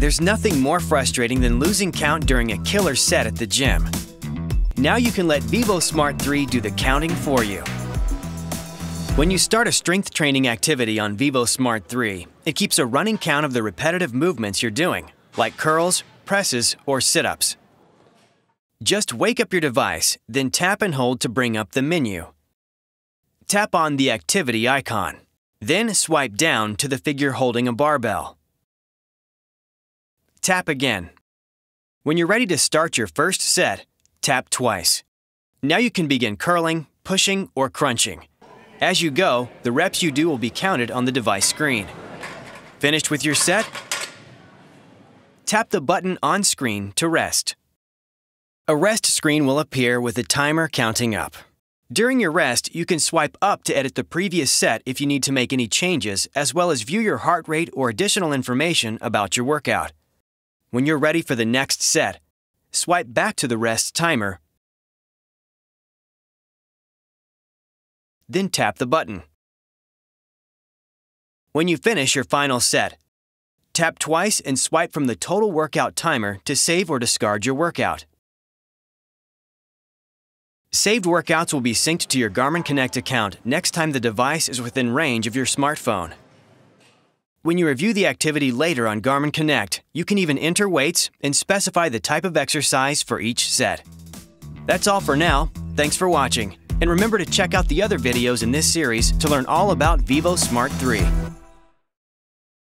There's nothing more frustrating than losing count during a killer set at the gym. Now you can let vívosmart 3 do the counting for you. When you start a strength training activity on vívosmart 3, it keeps a running count of the repetitive movements you're doing, like curls, presses, or sit-ups. Just wake up your device, then tap and hold to bring up the menu. Tap on the activity icon. Then swipe down to the figure holding a barbell. Tap again. When you're ready to start your first set, tap twice. Now you can begin curling, pushing, or crunching. As you go, the reps you do will be counted on the device screen. Finished with your set? Tap the button on screen to rest. A rest screen will appear with a timer counting up. During your rest, you can swipe up to edit the previous set if you need to make any changes, as well as view your heart rate or additional information about your workout. When you're ready for the next set, swipe back to the rest timer, then tap the button. When you finish your final set, tap twice and swipe from the total workout timer to save or discard your workout. Saved workouts will be synced to your Garmin Connect account next time the device is within range of your smartphone. When you review the activity later on Garmin Connect, you can even enter weights and specify the type of exercise for each set. That's all for now. Thanks for watching. And remember to check out the other videos in this series to learn all about vívosmart 3.